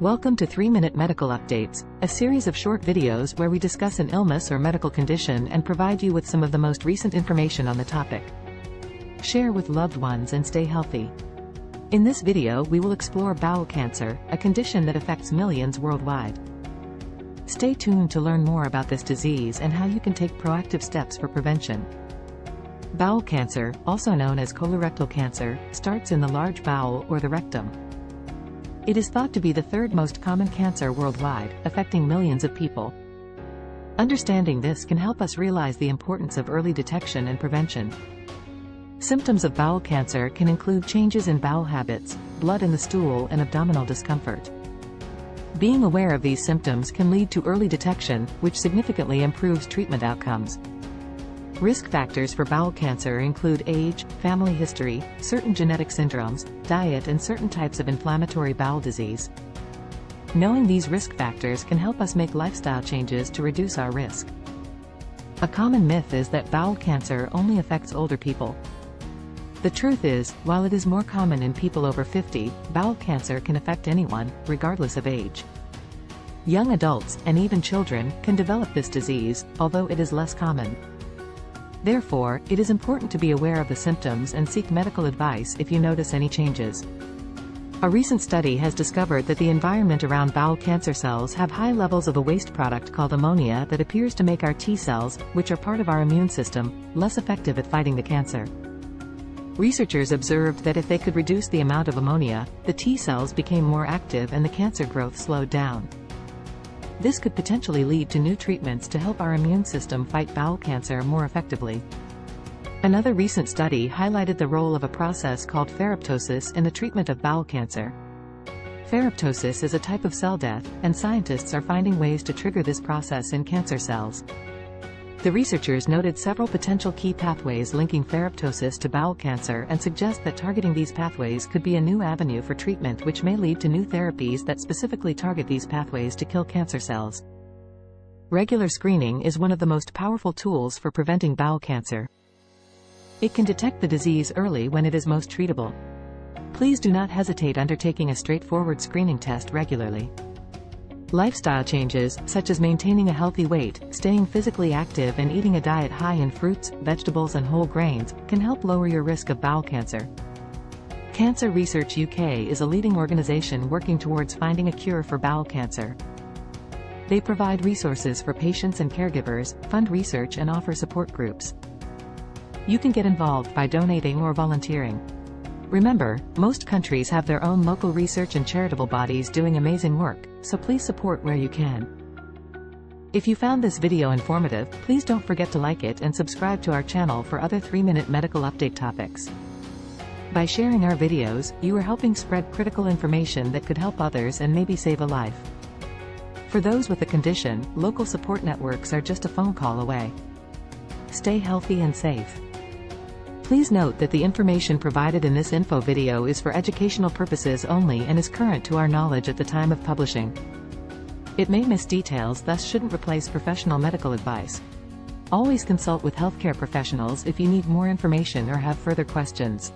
Welcome to 3-Minute Medical Updates, a series of short videos where we discuss an illness or medical condition and provide you with some of the most recent information on the topic. Share with loved ones and stay healthy. In this video we will explore bowel cancer, a condition that affects millions worldwide. Stay tuned to learn more about this disease and how you can take proactive steps for prevention. Bowel cancer, also known as colorectal cancer, starts in the large bowel or the rectum. It is thought to be the third most common cancer worldwide, affecting millions of people. Understanding this can help us realize the importance of early detection and prevention. Symptoms of bowel cancer can include changes in bowel habits, blood in the stool and abdominal discomfort. Being aware of these symptoms can lead to early detection, which significantly improves treatment outcomes. Risk factors for bowel cancer include age, family history, certain genetic syndromes, diet and certain types of inflammatory bowel disease. Knowing these risk factors can help us make lifestyle changes to reduce our risk. A common myth is that bowel cancer only affects older people. The truth is, while it is more common in people over 50, bowel cancer can affect anyone, regardless of age. Young adults, and even children, can develop this disease, although it is less common. Therefore, it is important to be aware of the symptoms and seek medical advice if you notice any changes. A recent study has discovered that the environment around bowel cancer cells have high levels of a waste product called ammonia that appears to make our T cells, which are part of our immune system, less effective at fighting the cancer. Researchers observed that if they could reduce the amount of ammonia, the T cells became more active and the cancer growth slowed down. This could potentially lead to new treatments to help our immune system fight bowel cancer more effectively. Another recent study highlighted the role of a process called ferroptosis in the treatment of bowel cancer. Ferroptosis is a type of cell death, and scientists are finding ways to trigger this process in cancer cells. The researchers noted several potential key pathways linking ferroptosis to bowel cancer and suggest that targeting these pathways could be a new avenue for treatment which may lead to new therapies that specifically target these pathways to kill cancer cells. Regular screening is one of the most powerful tools for preventing bowel cancer. It can detect the disease early when it is most treatable. Please do not hesitate undertaking a straightforward screening test regularly. Lifestyle changes, such as maintaining a healthy weight, staying physically active and eating a diet high in fruits, vegetables and whole grains, can help lower your risk of bowel cancer. Cancer Research UK is a leading organization working towards finding a cure for bowel cancer. They provide resources for patients and caregivers, fund research and offer support groups. You can get involved by donating or volunteering. Remember, most countries have their own local research and charitable bodies doing amazing work, so please support where you can. If you found this video informative, please don't forget to like it and subscribe to our channel for other 3-minute medical update topics. By sharing our videos, you are helping spread critical information that could help others and maybe save a life. For those with a condition, local support networks are just a phone call away. Stay healthy and safe. Please note that the information provided in this info video is for educational purposes only and is current to our knowledge at the time of publishing. It may miss details thus shouldn't replace professional medical advice. Always consult with healthcare professionals if you need more information or have further questions.